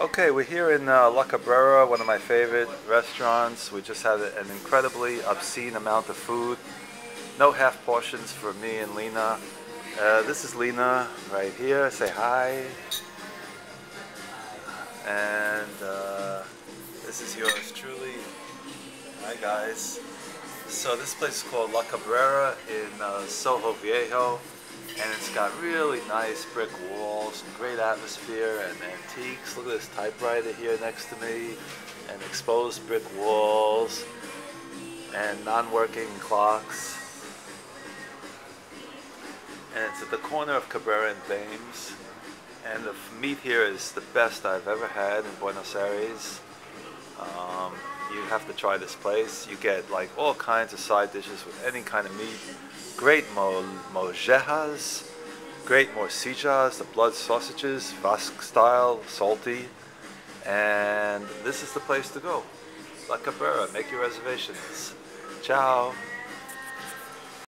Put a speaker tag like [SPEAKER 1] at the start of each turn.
[SPEAKER 1] Okay, we're here in uh, La Cabrera, one of my favorite restaurants. We just had an incredibly obscene amount of food. No half portions for me and Lena. Uh, this is Lena right here. Say hi. And uh, this is yours truly. Hi guys. So this place is called La Cabrera in uh, Soho Viejo and it's got really nice brick walls and great atmosphere and antiques. Look at this typewriter here next to me and exposed brick walls and non-working clocks. And it's at the corner of Cabrera and Thames. And the meat here is the best I've ever had in Buenos Aires. Um, you have to try this place. You get like all kinds of side dishes with any kind of meat. Great mo mollejas, great morcillas, the blood sausages, Basque style, salty. And this is the place to go. La Cabrera, make your reservations. Ciao.